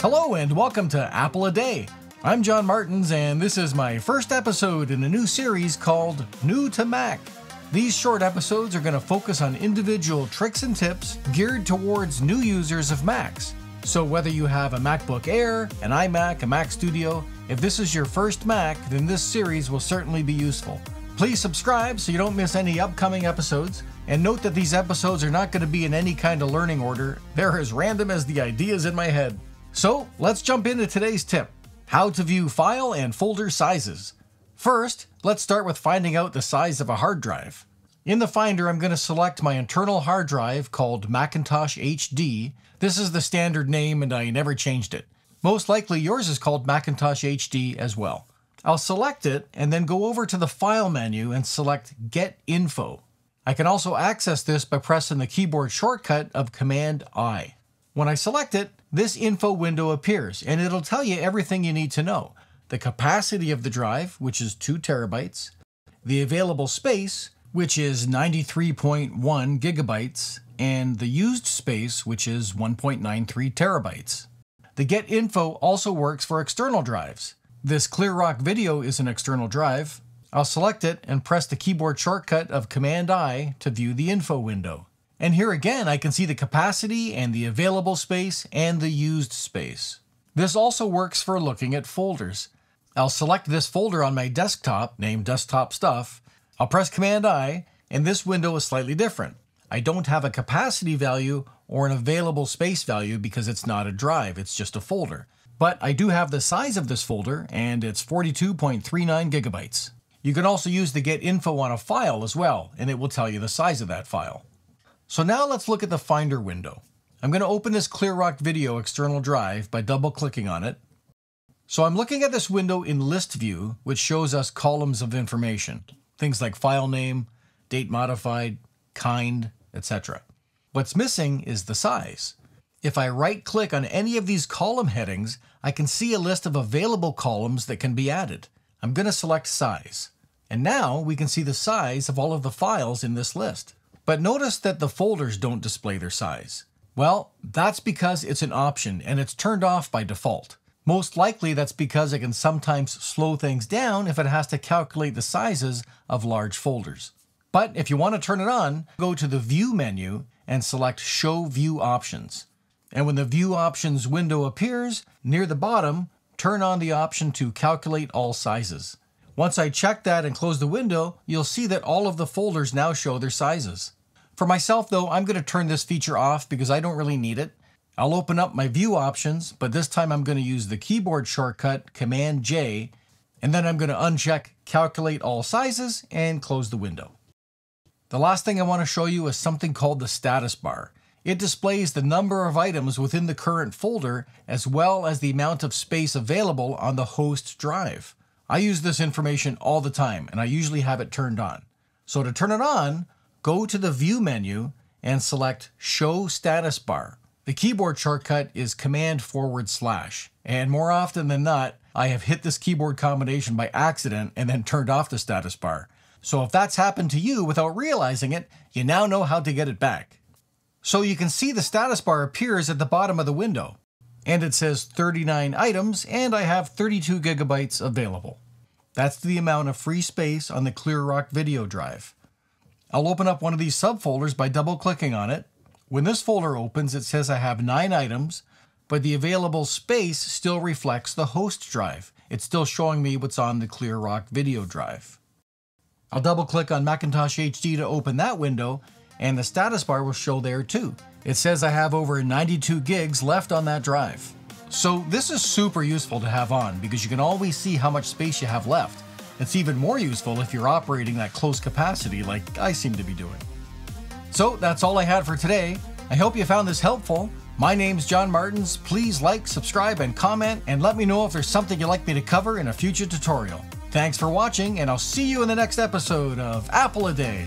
Hello and welcome to Apple a Day. I'm John Martins and this is my first episode in a new series called New to Mac. These short episodes are going to focus on individual tricks and tips geared towards new users of Macs. So whether you have a MacBook Air, an iMac, a Mac Studio, if this is your first Mac, then this series will certainly be useful. Please subscribe so you don't miss any upcoming episodes, and note that these episodes are not going to be in any kind of learning order. They're as random as the ideas in my head. So let's jump into today's tip how to view file and folder sizes. First, let's start with finding out the size of a hard drive. In the Finder, I'm going to select my internal hard drive called Macintosh HD. This is the standard name and I never changed it. Most likely yours is called Macintosh HD as well. I'll select it and then go over to the File menu and select Get Info. I can also access this by pressing the keyboard shortcut of Command I. When I select it, this info window appears and it'll tell you everything you need to know. The capacity of the drive, which is 2 terabytes, the available space, which is 93.1 gigabytes, and the used space, which is 1.93 terabytes. The Get Info also works for external drives. This ClearRock video is an external drive. I'll select it and press the keyboard shortcut of Command I to view the info window. And here again, I can see the capacity and the available space and the used space. This also works for looking at folders. I'll select this folder on my desktop, named Desktop Stuff. I'll press Command I, and this window is slightly different. I don't have a capacity value or an available space value because it's not a drive, it's just a folder. But I do have the size of this folder, and it's 42.39 gigabytes. You can also use the Get Info on a file as well, and it will tell you the size of that file. So now let's look at the Finder window. I'm going to open this ClearRock Video external drive by double clicking on it. So I'm looking at this window in list view, which shows us columns of information. Things like file name, date modified, kind, etc. What's missing is the size. If I right click on any of these column headings, I can see a list of available columns that can be added. I'm going to select size. And now we can see the size of all of the files in this list. But notice that the folders don't display their size. Well, that's because it's an option and it's turned off by default. Most likely that's because it can sometimes slow things down if it has to calculate the sizes of large folders. But if you want to turn it on, go to the View menu and select Show View Options. And when the View Options window appears, near the bottom, turn on the option to Calculate All Sizes. Once I check that and close the window, you'll see that all of the folders now show their sizes. For myself though, I'm going to turn this feature off because I don't really need it. I'll open up my view options, but this time I'm going to use the keyboard shortcut Command J, and then I'm going to uncheck Calculate All Sizes and close the window. The last thing I want to show you is something called the status bar. It displays the number of items within the current folder as well as the amount of space available on the host drive. I use this information all the time and I usually have it turned on. So to turn it on, go to the View menu and select Show Status Bar. The keyboard shortcut is Command forward slash, and more often than not, I have hit this keyboard combination by accident and then turned off the status bar. So if that's happened to you without realizing it, you now know how to get it back. So you can see the status bar appears at the bottom of the window and it says 39 items, and I have 32 gigabytes available. That's the amount of free space on the ClearRock video drive. I'll open up one of these subfolders by double clicking on it. When this folder opens, it says I have nine items, but the available space still reflects the host drive. It's still showing me what's on the ClearRock video drive. I'll double click on Macintosh HD to open that window, and the status bar will show there too. It says I have over 92 gigs left on that drive. So this is super useful to have on because you can always see how much space you have left. It's even more useful if you're operating that close capacity like I seem to be doing. So that's all I had for today. I hope you found this helpful. My name's John Martins. Please like, subscribe, and comment, and let me know if there's something you'd like me to cover in a future tutorial. Thanks for watching, and I'll see you in the next episode of Apple a Day.